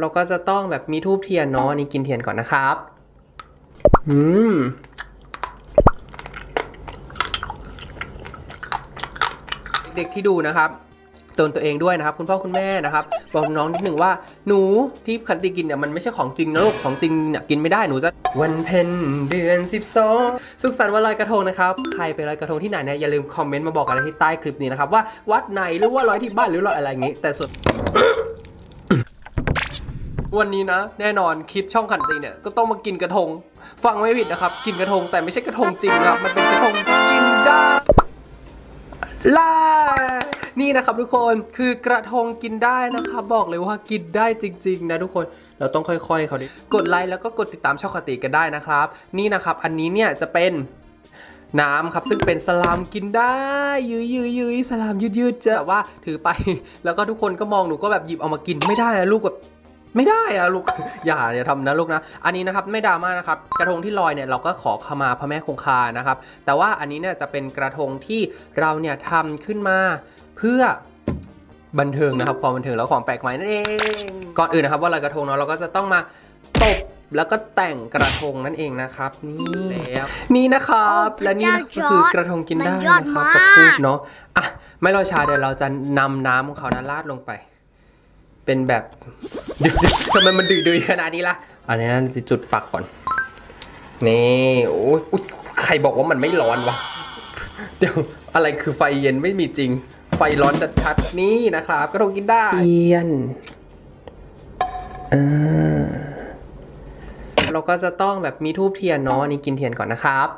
เราก็จะต้องแบบมีทูบเทียนเนาะอันนี้กินเทียนก่อนนะครับ อืมเด็กๆที่ดูนะครับเตือนตัวเองด้วยนะครับ คุณพ่อคุณแม่นะครับ บอกน้องนิดหนึ่งว่า หนูที่คันติกินเนี่ยมันไม่ใช่ของจริงนะลูกของจริงเนี่ยกินไม่ได้หนูจะวันเพ็ญเดือน 12 สุขสันต์วันลอยกระทงนะครับ ใครไปลอยกระทงที่ไหนเนี่ยอย่าลืมคอมเมนต์มาบอกกันที่ใต้คลิปนี้นะครับว่าวัดไหนหรือว่าลอยที่บ้านหรือลอยอะไรอย่างงี้ แต่ส่วน วันนี้นะ แน่นอนคลิปช่องขันตีเนี่ยก็ต้องมากินกระทง ฟังไม่ผิดนะครับ กินกระทงแต่ไม่ใช่กระทงจริงครับ มันเป็นกระทงกินได้ล่านี่นะครับทุกคนคือกระทงกินได้นะครับ บอกเลยว่ากินได้จริง ๆ นะทุกคนเราต้องค่อยๆเขาดิกดไลค์แล้วก็กดติดตามช่องขันตีกันได้นะครับ นี่นะครับ อันนี้เนี่ยจะเป็นน้ำครับซึ่งเป็นสลามกินได้ ยืยยืยยืยสลามยืดยืดๆจะแบบว่าถือไป แล้วก็ทุกคนก็มองหนูก็แบบหยิบเอามากินไม่ได้อะลูกแบบ ไม่ได้อะลูก อย่าอย่าทำนะลูกนะ อันนี้นะครับไม่ดราม่านะครับ กระทงที่ลอยเนี่ยเราก็ขอขมาพระแม่คงคานะครับ แต่ว่าอันนี้เนี่ยจะเป็นกระทงที่เราเนี่ยทำขึ้นมาเพื่อบันเทิงนะครับความบันเทิงแล้วความแปลกใหม่นั่นเอง ก่อนอื่นนะครับว่าลอยกระทงเนาะเราก็จะต้องมาตบแล้วก็แต่งกระทงนั่นเองนะครับนี่แล้วนี่นะครับโอ้และนี่นะพระเจ้าก็คือกระทงกินได้มันยอดนะครับมากกับทูบเนาะอะไม่รอช้าเดี๋ยวเราจะนำน้ำของเขานะราดลงไป เป็นแบบดื้อๆทำไมมันดื้อๆขนาดนี้ล่ะ อันนี้นั่นจุดปักก่อน นี่โอ้ยอุ๊ยใครบอกว่ามันไม่ร้อนวะ เดี๋ยวอะไรคือไฟเย็นไม่มีจริง ไฟร้อนชัดๆนี่นะครับกระทงกินได้เทียนอ่าเราก็จะต้องแบบมีทูบเทียนเนาะอันนี้กินเทียนก่อนนะครับ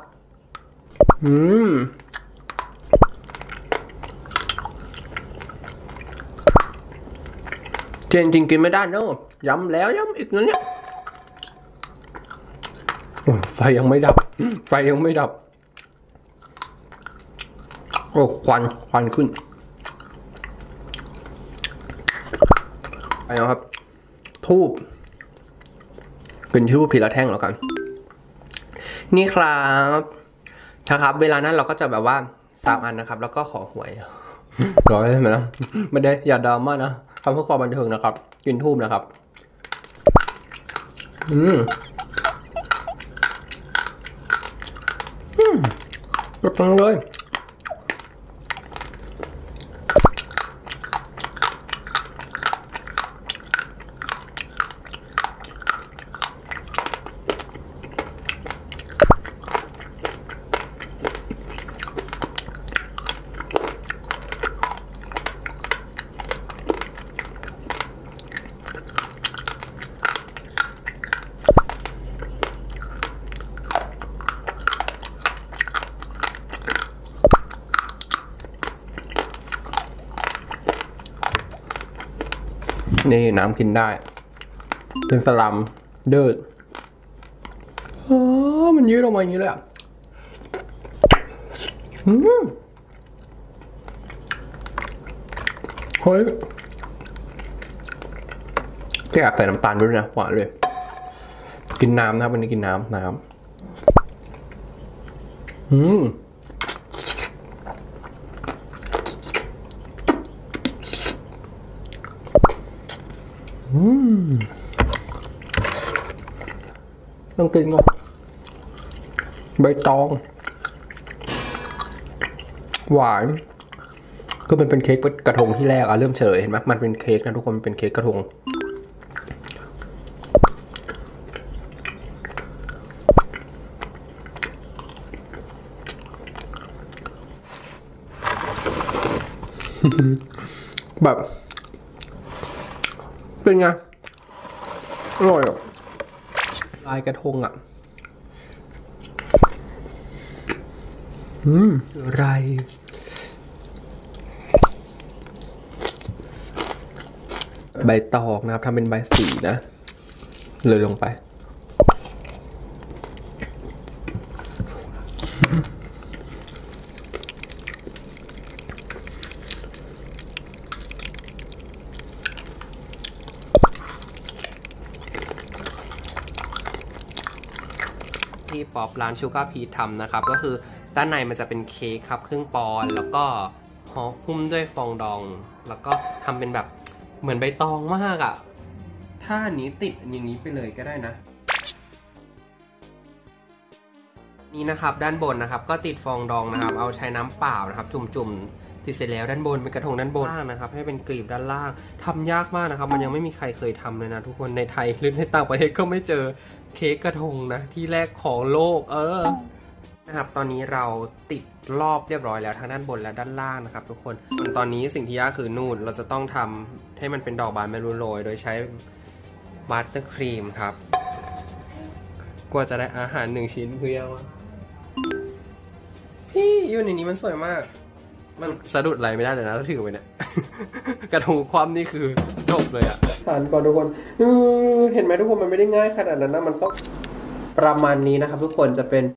อืม เทียนจริงกินไม่ได้เนอะย้ำแล้วย้ำอีกนะเนี่ยไฟยังไม่ดับ ไฟยังไม่ดับ โอ้ควันควันขึ้นไปแล้วครับ ทูบเป็นชื่อผีละแท่งแล้วกัน นี่ครับนะครับ เวลานั้นเราก็จะแบบว่าสามอันนะครับ แล้วก็ขอหวยร้อยใช่ไหมนะไม่ได้อย่าดราม่านะ ทำเพื่อความบันเทิงนะครับ กินทูบนะครับ อืมอืมกดตังเลย นี่น้ำกินได้ เป็นสลัมเดิดอ๋อมันยืดออกมาอย่างนี้เลยอะอืมเฮ้ยแกแอบใส่น้ำตาลด้วยนะหวานเลย กินน้ำนะครับวันนี้กินน้ำน้ำอืม ต้องกินก่อนใบตอง หวานคือมันเป็นเค้กกระทงที่แรกอะเริ่มเฉลยเห็นไหมมันเป็นเค้กนะทุกคนมันเป็นเค้กกระทง แบบ เป็นไง อร่อยอะลายกระทงอะอืมอะไรใบตองนะครับทำเป็นใบสีนะ เลยลงไป ที่ป๊อปร้านชูการ์พีทำนะครับ ก็คือด้านในมันจะเป็นเค้กครับครึ่งปอนแล้วก็ห่อหุ้มด้วยฟองดอง แล้วก็ทำเป็นแบบเหมือนใบตองมากอะ่ะ ถ้านี้ติดอย่างนี้ไปเลยก็ได้นะนี่นะครับด้านบนนะครับก็ติดฟองดองนะครับ เอาใช้น้ำเปล่านะครับ จุ่มๆ ติดเสร็จแล้วด้านบนเป็นกระทงด้านบนล่างนะครับให้เป็นกลีบด้านล่างทำยากมากนะครับ มันยังไม่มีใครเคยทำเลยนะทุกคนในไทยหรือในต่างประเทศก็ไม่เจอเค้กกระทงนะที่แรกของโลก เออนะครับตอนนี้เราติดรอบเรียบร้อยแล้วทั้งด้านบนและด้านล่างนะครับ ทุกคนส่วนตอนนี้สิ่งที่ยากคือนู่นเราจะต้องทำให้มันเป็นดอกบานไม่รู้โรยโดยใช้ buttercream ครับกว่าจะได้อาหารหนึ่งชิ้นเพื่อวะพี่อยู่ในนี้มันสวยมาก มันสะดุดอะไรไม่ได้เลยนะถ้าถือไปเนี่ย กระทงความนี่คือจบเลยอะทานก่อนทุกคนเห็นไหมทุกคนมันไม่ได้ง่ายขนาดนั้นนะมันต้องประมาณนี้นะครับทุกคนจะเป็น